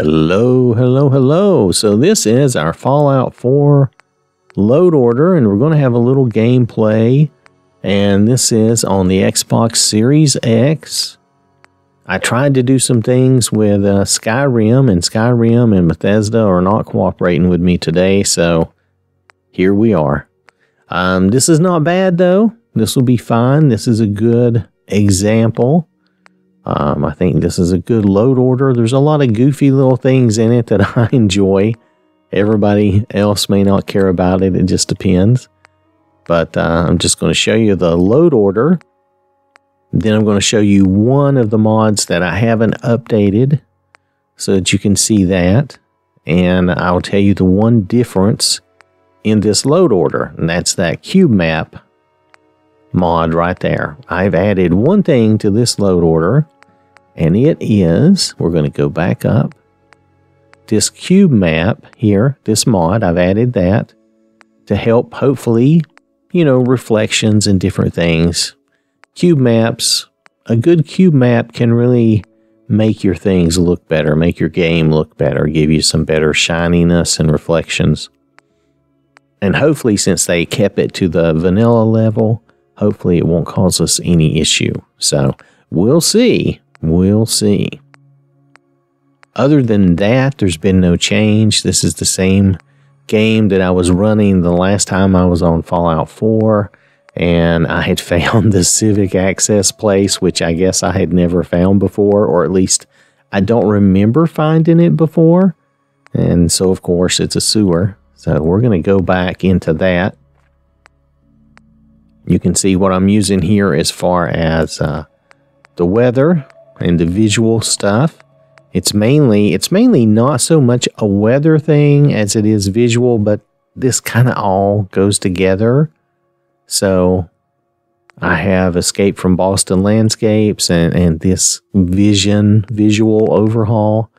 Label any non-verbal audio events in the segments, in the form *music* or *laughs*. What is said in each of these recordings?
Hello, hello, hello. So this is our Fallout 4 load order, and we're going to have a little gameplay. And this is on the Xbox Series X. I tried to do some things with uh, Skyrim, and Skyrim and Bethesda are not cooperating with me today, so here we are. Um, this is not bad though. This will be fine. This is a good example um, I think this is a good load order. There's a lot of goofy little things in it that *laughs* I enjoy. Everybody else may not care about it. It just depends. But uh, I'm just going to show you the load order. Then I'm going to show you one of the mods that I haven't updated so that you can see that. And I'll tell you the one difference in this load order, and that's that cube map mod right there. I've added one thing to this load order, and it is, we're going to go back up. This cube map here, this mod, I've added that to help hopefully, you know, reflections and different things. Cube maps, a good cube map can really make your things look better, make your game look better, give you some better shininess and reflections. And hopefully, since they kept it to the vanilla level, hopefully it won't cause us any issue. So we'll see. We'll see. Other than that, there's been no change. This is the same game that I was running the last time I was on Fallout 4. And I had *laughs* found the Civic Access place, which I guess I had never found before, or at least I don't remember finding it before. And so, of course, it's a sewer. So we're going to go back into that. You can see what I'm using here as far as uh, the weather and the visual stuff. It's mainly it's mainly not so much a weather thing as it is visual, but this kind of all goes together. So I have Escape from Boston Landscapes and, and this vision visual overhaul.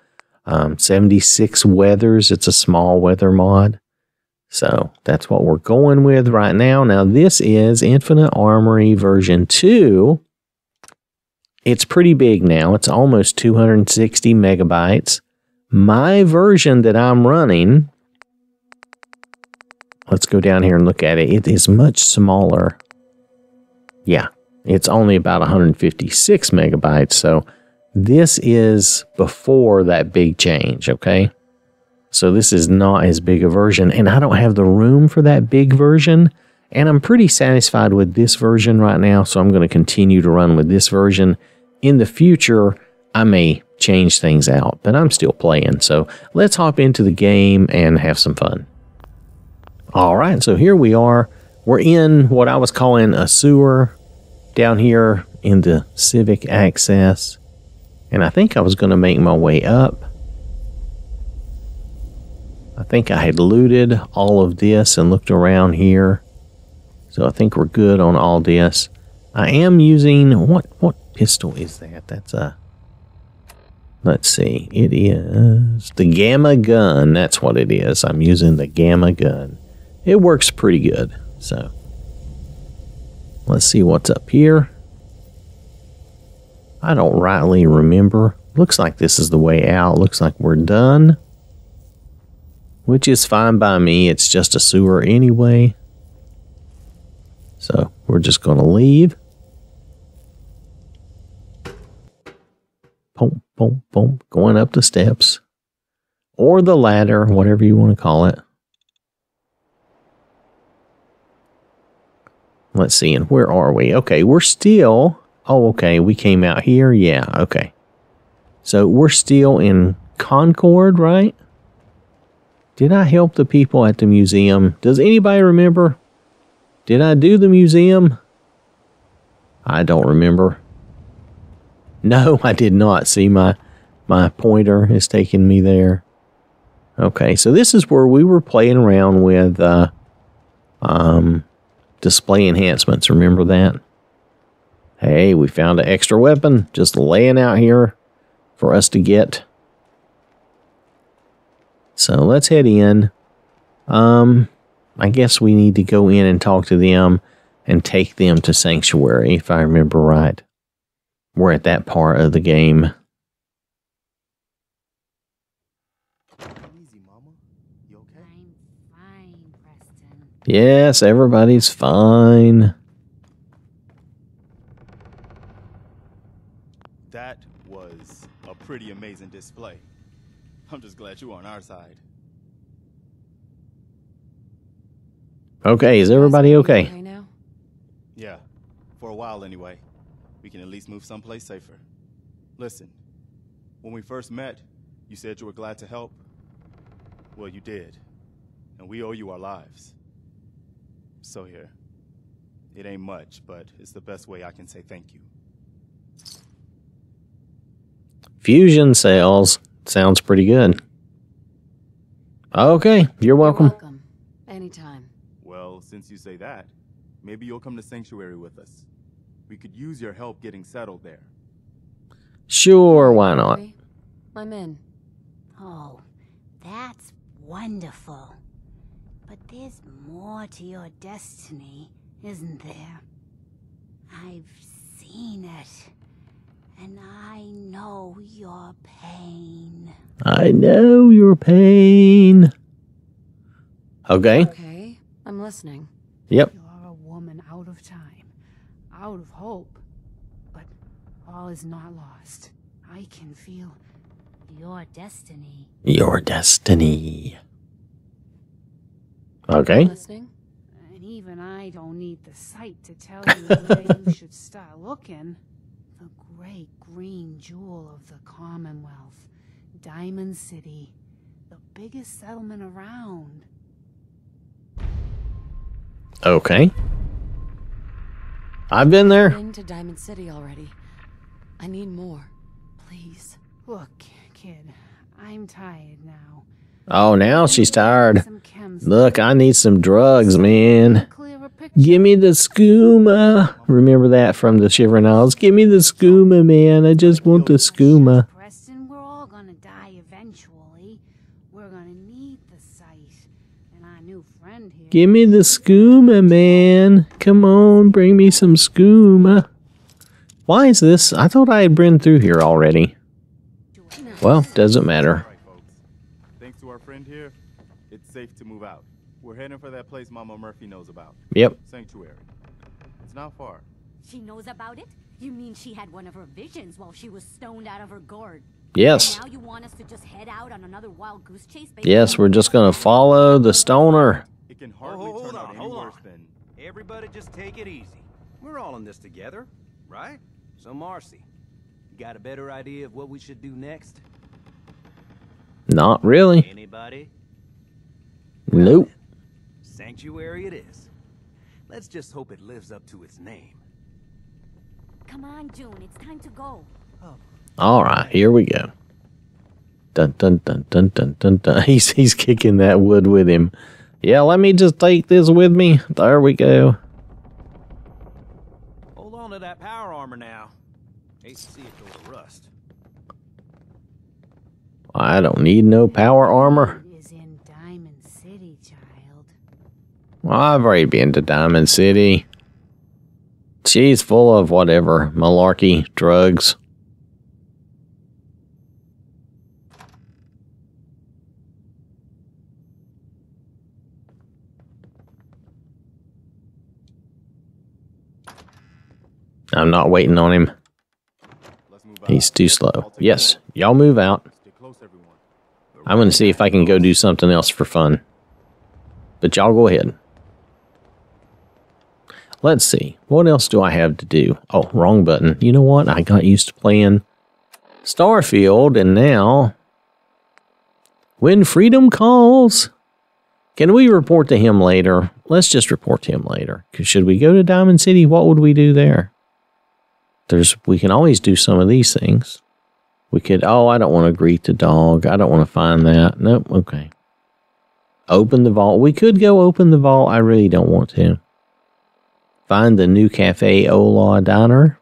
Um, 76 weathers. It's a small weather mod. So that's what we're going with right now. Now, this is Infinite Armory version 2. It's pretty big now. It's almost 260 megabytes. My version that I'm running, let's go down here and look at it. It is much smaller. Yeah, it's only about 156 megabytes. So this is before that big change, okay? So this is not as big a version, and I don't have the room for that big version. And I'm pretty satisfied with this version right now, so I'm going to continue to run with this version. In the future, I may change things out, but I'm still playing. So let's hop into the game and have some fun. All right, so here we are. We're in what I was calling a sewer down here in the Civic Access. And I think I was going to make my way up. I think I had looted all of this and looked around here. So I think we're good on all this. I am using what what pistol is that? That's a Let's see. It is the Gamma gun. That's what it is. I'm using the Gamma gun. It works pretty good. So let's see what's up here. I don't rightly remember. Looks like this is the way out. Looks like we're done. Which is fine by me. It's just a sewer anyway. So we're just going to leave. Boom, boom, boom. Going up the steps. Or the ladder, whatever you want to call it. Let's see, and where are we? Okay, we're still. Oh, okay, we came out here. Yeah, okay. So we're still in Concord, right? Did I help the people at the museum? Does anybody remember? Did I do the museum? I don't remember. No, *laughs* I did not. See my my pointer is taking me there. Okay, so this is where we were playing around with uh, um, display enhancements. Remember that? Hey, we found an extra weapon just laying out here for us to get. So let's head in. Um, I guess we need to go in and talk to them and take them to Sanctuary, if I remember right. We're at that part of the game. Easy, okay? fine, yes, everybody's fine. That was a pretty amazing display. I'm just glad you were on our side. Okay, is everybody okay? Okay now? Yeah, for a while anyway. We can at least move someplace safer. Listen, when we first met, you said you were glad to help. Well, you did. And we owe you our lives. So here. It ain't much, but it's the best way I can say thank you. Fusion cells. Sounds pretty good. Okay, you're You're welcome. Welcome. Anytime. Well, since you say that, maybe you'll come to Sanctuary with us. We could use your help getting settled there. Sure, why not? Okay, I'm in. Oh, that's wonderful. But there's more to your destiny, isn't there? I've seen it. And I know your pain. I know your pain. Okay. Okay, I'm listening. Yep. You're a woman out of time, out of hope. But all is not lost. I can feel your destiny. Your destiny. Okay. Listening? And even I don't need the sight to tell you where you *laughs* should start looking. The great green jewel of the Commonwealth, Diamond City, the biggest settlement around. Okay. I've been there. Been to Diamond City already. I need more. Please. Look, kid, I'm tired now. Oh, now she's tired. Look, I need some drugs, man. Give me the skooma. Remember that from the Shivering Isles? Give me the skooma, man. I just want the skooma. Preston, we're all gonna die eventually. We're gonna need the sight. And our new friend here. Give me the skooma, man. Come on, bring me some skooma. Why is this? I thought I had been through here already. Well, doesn't matter. All right. Thanks to our friend here, it's safe to move out. We're heading for that place Mama Murphy knows about. Yep. Sanctuary. It's not far. She knows about it? You mean she had one of her visions while she was stoned out of her gourd? Yes. Now you want us to just head out on another wild goose chase? Yes, we're just going to follow the stoner. It can hardly hold turn out any hold worse on. than. Everybody just take it easy. We're all in this together, right? So, Marcy, you got a better idea of what we should do next? Not really. Anybody? Nope. Sanctuary it is. Let's just hope it lives up to its name. Come on, June. It's time to go. Oh. All right, here we go. Dun dun dun dun dun dun dun. *laughs* He's he's kicking that wood with him. Yeah, let me just take this with me. There we go. Hold on to that power armor now. Hate to see it go to rust. I don't need no power armor. Is in Diamond City, child. Well, I've already been to Diamond City. She's full of whatever malarkey, drugs. I'm not waiting on him. Let's move out. He's too slow. Yes, y'all move out. Stay close, everyone. I'm going to see if I can go do something else for fun. But y'all go ahead. Let's see. What else do I have to do? Oh, wrong button. You know what? I got used to playing Starfield and now when freedom calls. Can we report to him later? Let's just report to him later. should we go to Diamond City? What would we do there? There's we can always do some of these things. We could, oh, I don't want to greet the dog. I don't want to find that. Nope, okay. Open the vault. We could go open the vault. I really don't want to. Find the new Cafe Ola Diner.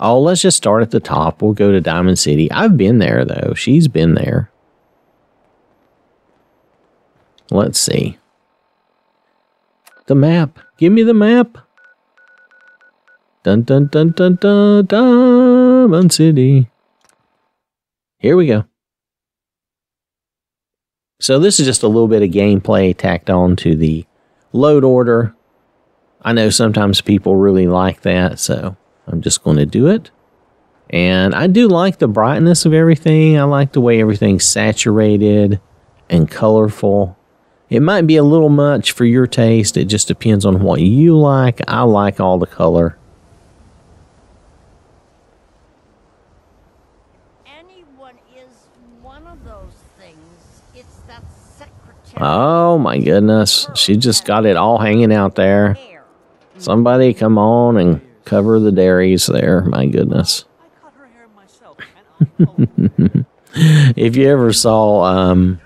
Oh, let's just start at the top. We'll go to Diamond City. I've been there, though. She's been there. Let's see. The map. Give me the map. Dun dun dun dun dun Diamond City. Here we go. So this is just a little bit of gameplay tacked on to the load order. I know sometimes people really like that, so I'm just going to do it. And I do like the brightness of everything. I like the way everything's saturated and colorful. It might be a little much for your taste. It just depends on what you like. I like all the color. Anyone is one of those things. It's that secretary. Oh my goodness. She just got it all hanging out there. Somebody come on and cover the dairies there. My goodness. *laughs* If you ever saw um,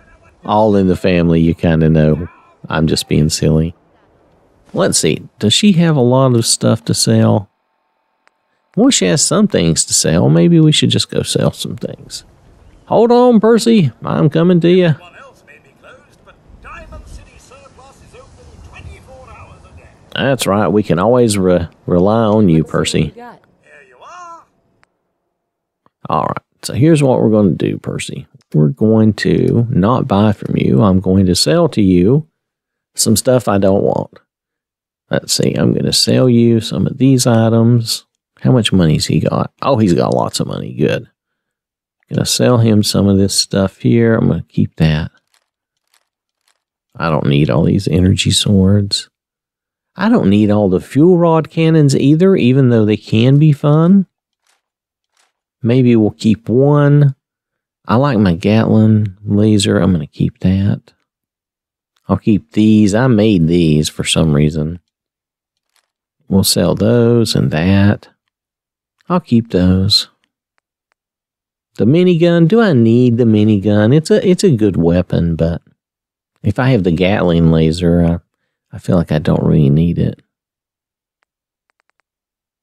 All in the Family, you kind of know I'm just being silly. Let's see. Does she have a lot of stuff to sell? Well, she has some things to sell. Maybe we should just go sell some things. Hold on, Percy. I'm coming to you. Everyone else may be closed, but Diamond City Surplus is open 24 hours a day. That's right. We can always re- rely on you, Percy. got? Here you are. All right. So here's what we're going to do, Percy. We're going to not buy from you. I'm going to sell to you some stuff I don't want. Let's see. I'm going to sell you some of these items. How much money's he got? Oh, he's got lots of money. Good. I'm Going to sell him some of this stuff here. I'm going to keep that. I don't need all these energy swords. I don't need all the fuel rod cannons either, even though they can be fun. Maybe we'll keep one. I like my Gatling laser. I'm going to keep that. I'll keep these. I made these for some reason. We'll sell those and that. I'll keep those. The minigun, do I need the minigun? It's a it's a good weapon, but if I have the Gatling laser, I, feel like I don't really need it.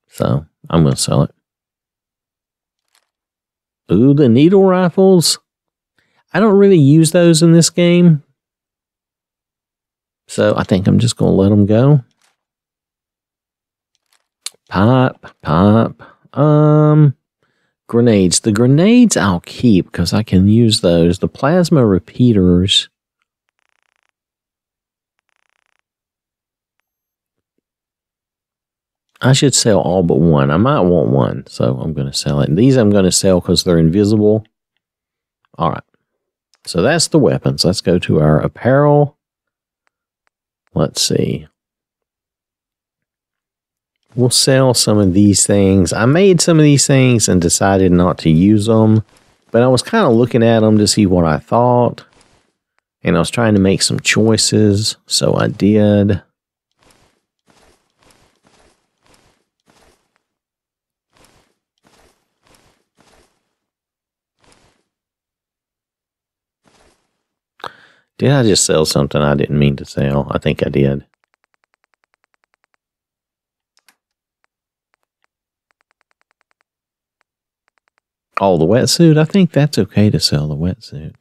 So I'm going to sell it. Ooh, the needle rifles. I don't really use those in this game. So I think I'm just going to let them go. Pop, pop. Um, grenades. The grenades I'll keep because I can use those. The plasma repeaters. I should sell all but one. I might want one, so I'm going to sell it. And these I'm going to sell because they're invisible. All right. So that's the weapons. Let's go to our apparel. Let's see. We'll sell some of these things. I made some of these things and decided not to use them, but I was kind of looking at them to see what I thought. And I was trying to make some choices, so I did. Did I just sell something I didn't mean to sell? I think I did. Oh, the wetsuit? I think that's okay to sell the wetsuit.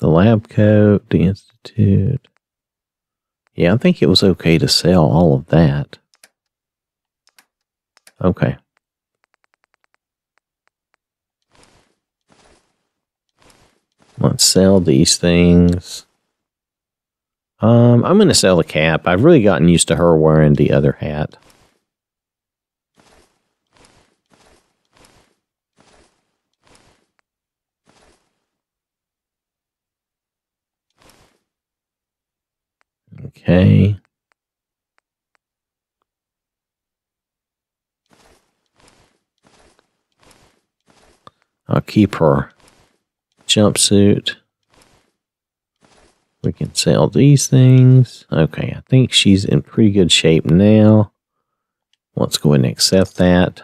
The lab coat, the institute. Yeah, I think it was okay to sell all of that. Okay. Let's sell these things. Um, I'm going to sell the cap. I've really gotten used to her wearing the other hat. Okay. I'll keep her jumpsuit. We can sell these things. Okay, I think she's in pretty good shape now. Let's go ahead and accept that.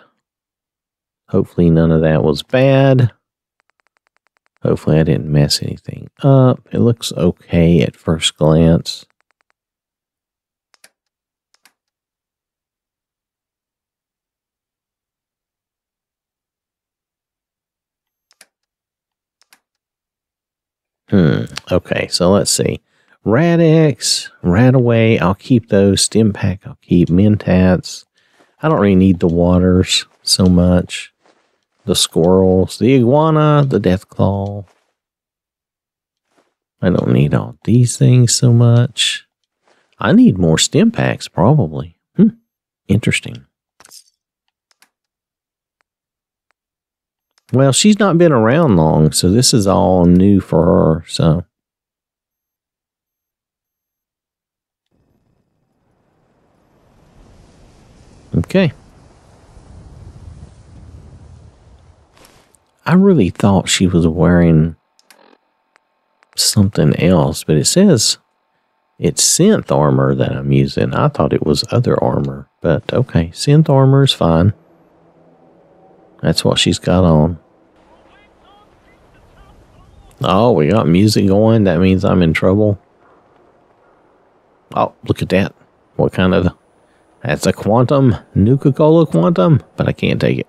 Hopefully none of that was bad. Hopefully I didn't mess anything up. It looks okay at first glance. Hmm. Okay, so let's see. Rad-X, Radaway, I'll keep those. Stimpack, I'll keep. Mentats. I don't really need the waters so much. the squirrels, the iguana, the Deathclaw. I don't need all these things so much. I need more stim packs, probably. Hmm. Interesting. Well, she's not been around long, so this is all new for her. So, okay. I really thought she was wearing something else, but it says it's synth armor that I'm using. I thought it was other armor, but okay, synth armor is fine. That's what she's got on. Oh, we got music going. That means I'm in trouble. Oh, look at that. What kind of... That's a quantum. Nuka-Cola quantum, but I can't take it.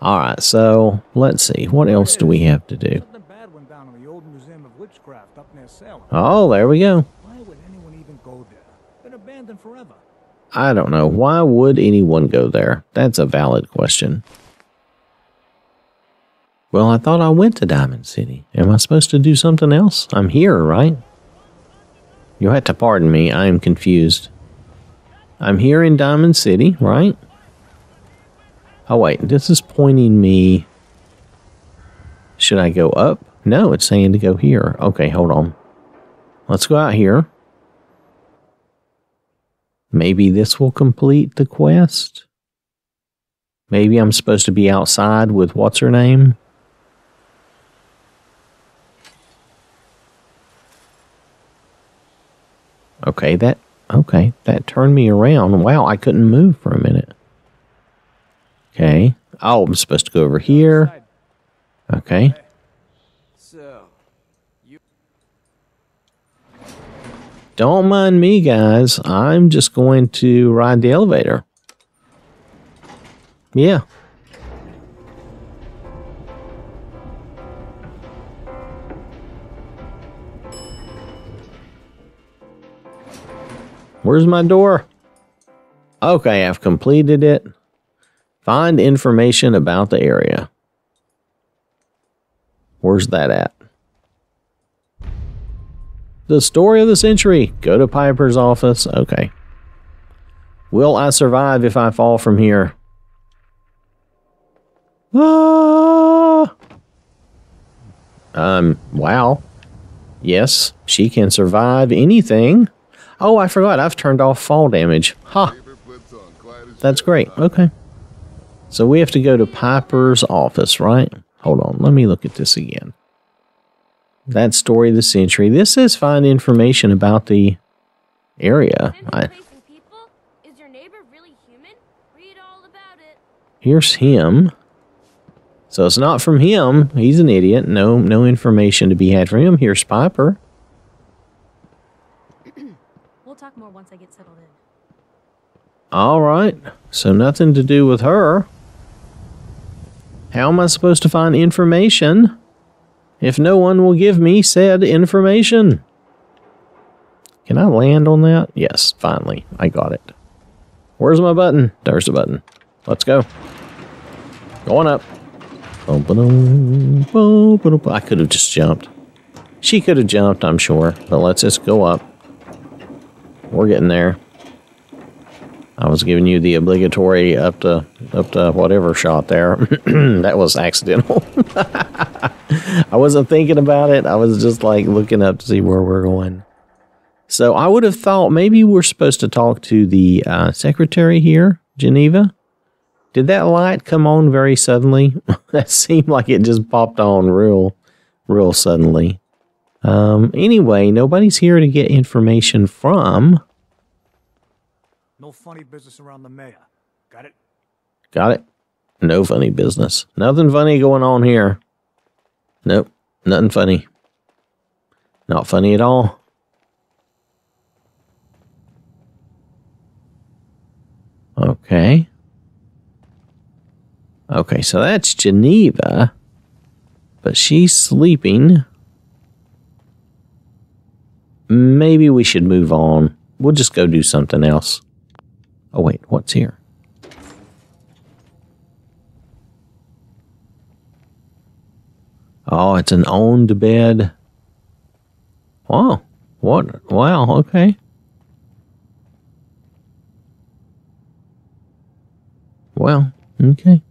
All right, so let's see. What else do we have to do? Something bad went down in the old Museum of Witchcraft up near Salem. Oh, there we go. Why would anyone even go there? Been abandoned forever. I don't know. Why would anyone go there? That's a valid question. Well, I thought I went to Diamond City. Am I supposed to do something else? I'm here, right? You'll have to pardon me. I am confused. I'm here in Diamond City, right? Oh, wait. This is pointing me. Should I go up? No, it's saying to go here. Okay, hold on. Let's go out here. Maybe this will complete the quest. Maybe I'm supposed to be outside with what's her name? Okay, that okay, that turned me around. Wow, I couldn't move for a minute. Okay. Oh, I'm supposed to go over here. Okay. So, Don't mind me, guys. I'm just going to ride the elevator. Yeah. Where's my door? Okay, I've completed it. Find information about the area. Where's that at? The story of the century. Go to Piper's office. Okay. Will I survive if I fall from here? Ah! Um, wow. Yes, she can survive anything. Oh, I forgot. I've turned off fall damage. Ha! That's great. Okay. So we have to go to Piper's office, right? Hold on. Let me look at this again. That story of the century. This is find information about the area. I, Is your neighbor really human? Read all about it. here's him. So it's not from him. He's an idiot. No, no information to be had from him. Here's Piper. *clears throat* We'll talk more once I get settled in. All right. So nothing to do with her. How am I supposed to find information if no one will give me said information? Can I land on that? Yes, finally. I got it. Where's my button? There's the button. Let's go. Going up. I could have just jumped. She could have jumped, I'm sure. But let's just go up. We're getting there. I was giving you the obligatory up to up to whatever shot there. *clears throat* that was accidental. *laughs* *laughs* I wasn't thinking about it. I was just like looking up to see where we're going. So I would have thought maybe we're supposed to talk to the uh, secretary here, Geneva. Did that light come on very suddenly? *laughs* that seemed like it just popped on real, real suddenly. Um, anyway, nobody's here to get information from. No funny business around the mayor. Got it? Got it? No funny business. Nothing funny going on here. Nope. Nothing funny. Not funny at all. Okay. Okay, so that's Geneva. But she's sleeping. Maybe we should move on. We'll just go do something else. Oh, wait, what's here? Oh, it's an owned bed. Wow. What? Wow. Okay. Well, okay.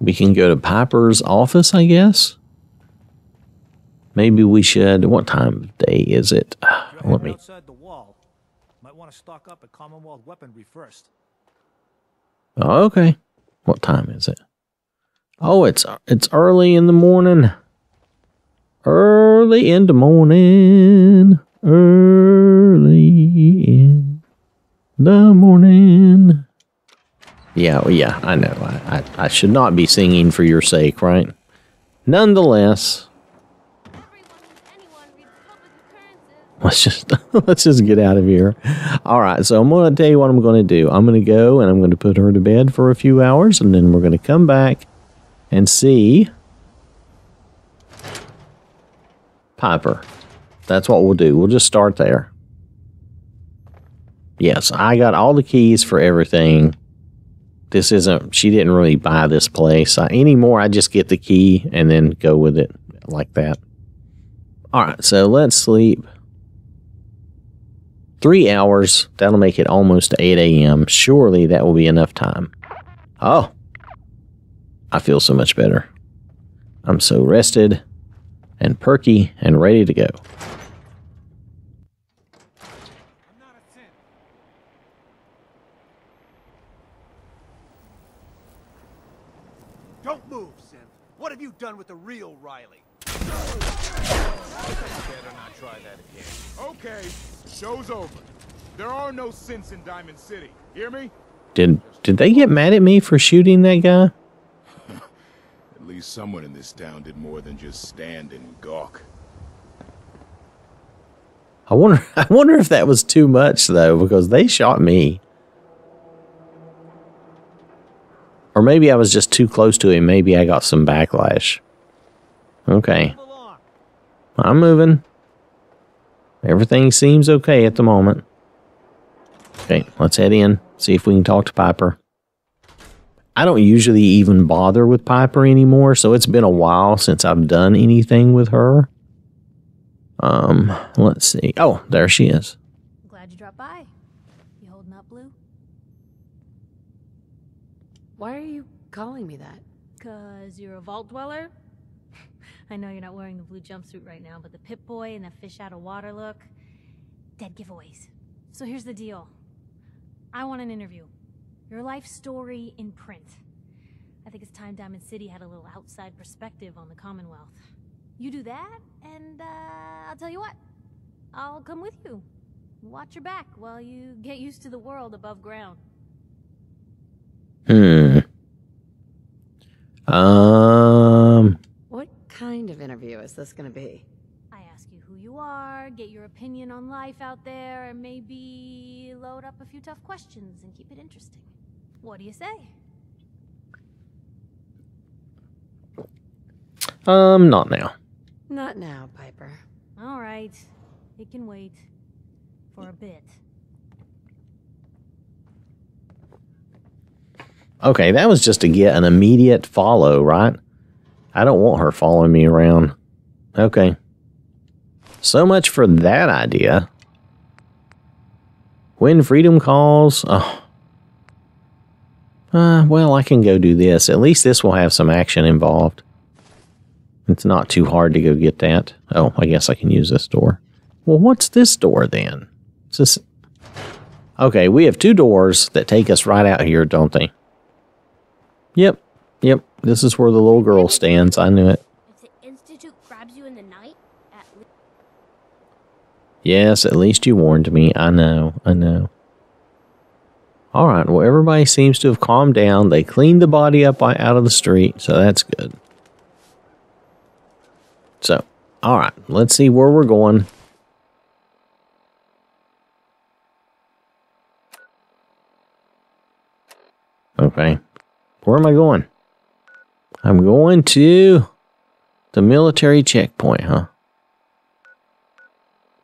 We can go to Piper's office, I guess. Maybe we should. What time of day is it? Let me. outside the wall. Might to stock up at Commonwealth weaponry first. Oh, okay. What time is it? Oh, it's it's early in the morning. Early in the morning. Early in the morning. Yeah, well, yeah, I know. I, I, I should not be singing for your sake, right? Nonetheless, let's just *laughs* let's just get out of here. All right, so I'm going to tell you what I'm going to do. I'm going to go and I'm going to put her to bed for a few hours, and then we're going to come back and see Piper. That's what we'll do. We'll just start there. Yes, I got all the keys for everything. This isn't. She didn't really buy this place I, anymore. I just get the key and then go with it like that. All right, so let's sleep three hours. That'll make it almost 8 a.m. Surely that will be enough time. Oh, I feel so much better. I'm so rested and perky and ready to go. Don't move, synth. What have you done with the real Riley? Better not try that again. Okay, show's over. There are no synths in Diamond City. Hear me? Did did they get mad at me for shooting that guy? At least someone in this town did more than just stand and gawk. I wonder *laughs* I wonder if that was too much though because they shot me. Or maybe I was just too close to him. Maybe I got some backlash. Okay. I'm moving. Everything seems okay at the moment. Okay, let's head in, see if we can talk to Piper. I don't usually even bother with Piper anymore, so it's been a while since I've done anything with her. Um, let's see. Oh, there she is. Glad you dropped by. You holding up, Blue? Why are you calling me that? Cause you're a vault dweller? I know you're not wearing the blue jumpsuit right now, but the Pip Boy and the fish out of water look, dead giveaways. So here's the deal. I want an interview. Your life story in print. I think it's time Diamond City had a little outside perspective on the Commonwealth. You do that, and uh, I'll tell you what. I'll come with you. Watch your back while you get used to the world above ground. Hmm. Um. What kind of interview is this going to be? I ask you who you are, get your opinion on life out there, and maybe load up a few tough questions and keep it interesting. What do you say? Um, not now. Not now, Piper. All right. It can wait. For a bit. Okay, that was just to get an immediate follow, right? I don't want her following me around. Okay. So much for that idea. When freedom calls. Oh. Uh, well, I can go do this. At least this will have some action involved. It's not too hard to go get that. Oh, I guess I can use this door. Well, what's this door then? Is this... Okay, we have two doors that take us right out here, don't they? Yep, yep. This is where the little girl stands. I knew it. If the Institute grabs you in the night, at least. Yes, at least you warned me. I know, I know. All right, well, everybody seems to have calmed down. They cleaned the body up out of the street, so that's good. So, all right, let's see where we're going. Okay, where am I going? I'm going to the military checkpoint, huh?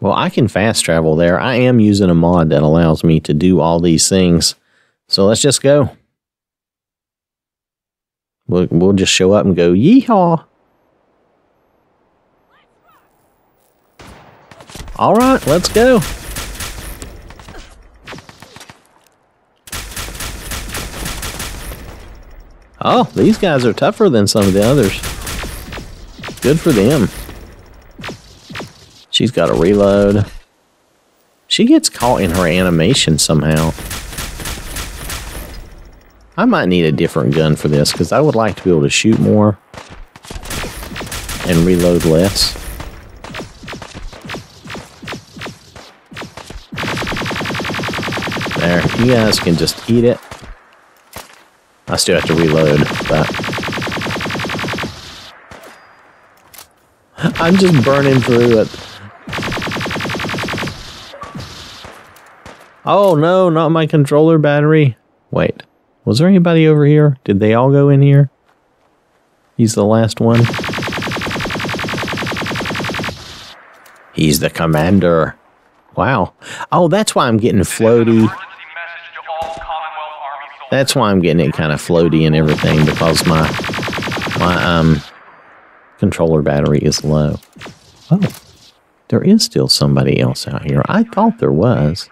Well, I can fast travel there. I am using a mod that allows me to do all these things So let's just go. We'll, we'll just show up and go, yeehaw. All right, let's go. Oh, these guys are tougher than some of the others. Good for them. She's got a reload. She gets caught in her animation somehow. I might need a different gun for this because I would like to be able to shoot more and reload less. There, you guys can just eat it. I still have to reload, but I'm just burning through it. Oh no, not my controller battery. Wait, was there anybody over here? Did they all go in here? He's the last one. He's the commander. Wow. Oh, that's why I'm getting floaty. That's why I'm getting it kind of floaty and everything because my my um controller battery is low. Oh, there is still somebody else out here. I thought there was.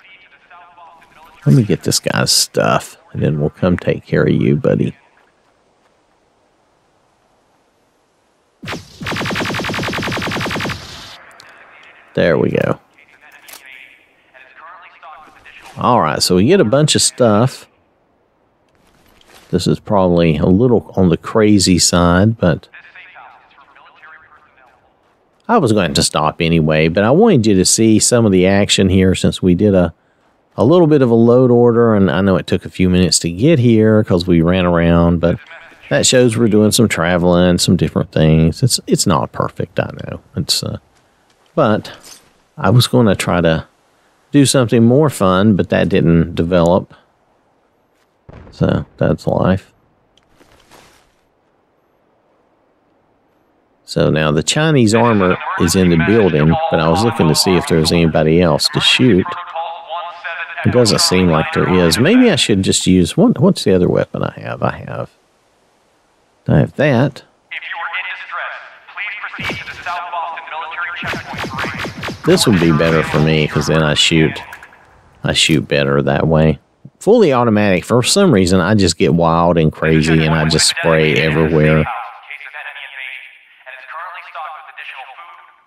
Let me get this guy's stuff, and then we'll come take care of you, buddy. There we go. All right, so we get a bunch of stuff. This is probably a little on the crazy side, but I was going to stop anyway, but I wanted you to see some of the action here since we did a a little bit of a load order and I know it took a few minutes to get here because we ran around, but that shows we're doing some traveling, some different things. It's it's not perfect, I know. It's uh, but I was going to try to do something more fun, but that didn't develop. So that's life. So now the Chinese armor is in the building, but I was looking to see if there was anybody else to shoot. It doesn't seem like there is. Maybe I should just use what? What's the other weapon I have? I have. I have that. This would be better for me because then I shoot. I shoot better that way. Fully automatic. For some reason, I just get wild and crazy, and I just spray everywhere.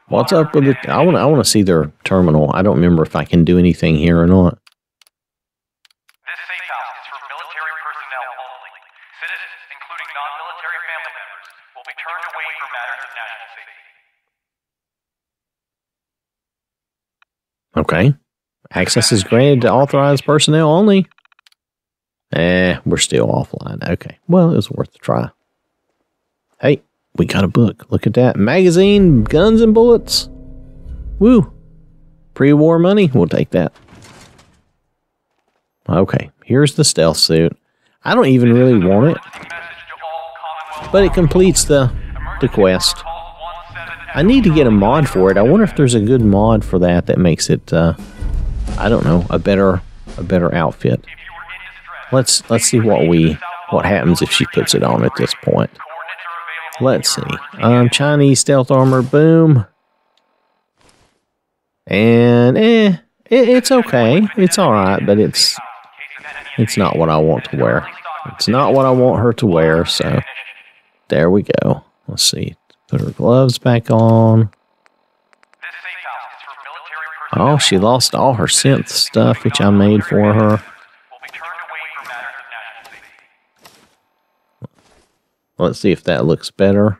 What's up with it? I want. I want to see their terminal. I don't remember if I can do anything here or not. Okay. Access is granted to authorized personnel only. Eh, we're still offline. Okay. Well, it was worth a try. Hey, we got a book. Look at that. Magazine, guns and bullets. Woo. Pre-war money. We'll take that. Okay. Here's the stealth suit. I don't even really want it. But it completes the, the quest. I need to get a mod for it. I wonder if there's a good mod for that that makes it, uh, I don't know, a better a better outfit. Let's let's see what we what happens if she puts it on at this point. Let's see. Um, Chinese stealth armor, boom. And eh, it, it's okay. It's all right, but it's it's not what I want to wear. It's not what I want her to wear. So there we go. Let's see. Put her gloves back on. Oh, she lost all her synth stuff, which I made for her. Let's see if that looks better.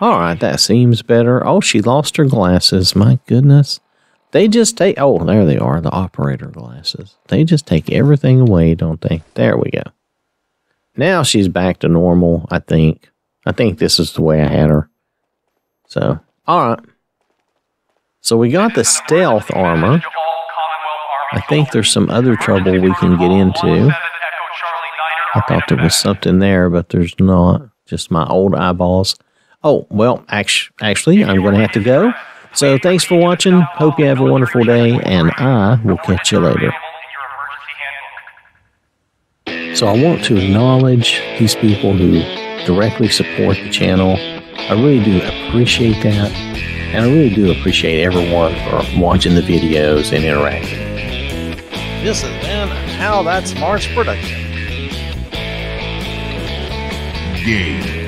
All right, that seems better. Oh, she lost her glasses. My goodness. They just take, oh, there they are, the operator glasses. They just take everything away, don't they? There we go. Now she's back to normal, I think. I think this is the way I had her. So, all right. So we got the stealth armor. I think there's some other trouble we can get into. I thought there was something there, but there's not. Just my old eyeballs. Oh, well, actually, I'm going to have to go. So thanks for watching. Hope you have a wonderful day, and I will catch you later. So I want to acknowledge these people who directly support the channel. I really do appreciate that. And I really do appreciate everyone for watching the videos and interacting. This has been OwwThatSmarts production. Game.